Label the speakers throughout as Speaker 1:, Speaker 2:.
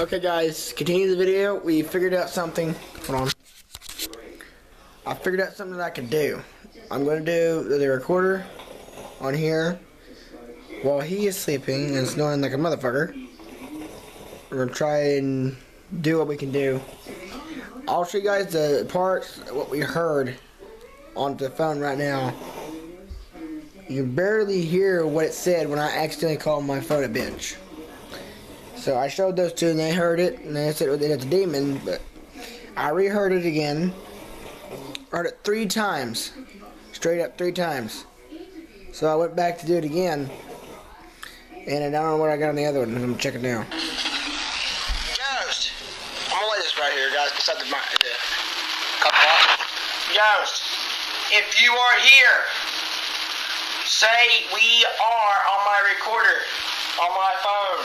Speaker 1: Okay guys, continue the video. We figured out something. Hold on. I figured out something that I can do. I'm going to do the recorder on here while he is sleeping and snoring like a motherfucker. We're going to try and do what we can do. I'll show you guys the parts, what we heard on the phone right now. You can barely hear what it said when I accidentally called my phone a bitch. So I showed those two and they heard it and they said it's a demon, but I reheard it again. Heard it three times. Straight up three times. So I went back to do it again. And I don't know what I got on the other one. I'm checking now. Ghost! I'm gonna lay this right here, guys, beside the mic. Cut that. Ghost! If you are here, say we are on my recorder, on my phone.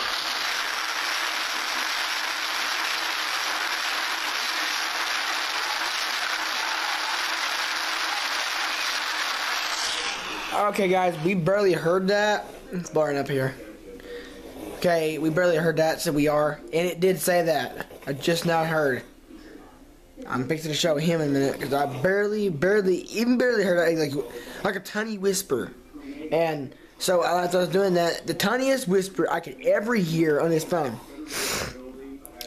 Speaker 1: Okay, guys, we barely heard that. It's blurring up here. Okay, we barely heard that, so we are. And it did say that. I just now heard. I'm fixing to show him in a minute because I barely, barely, even barely heard it, like, like a tiny whisper. And so as I was doing that, the tiniest whisper I could ever hear on this phone.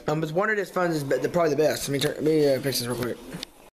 Speaker 1: Um, but one of his phones is probably the best. Let me, turn, let me uh, fix this real quick.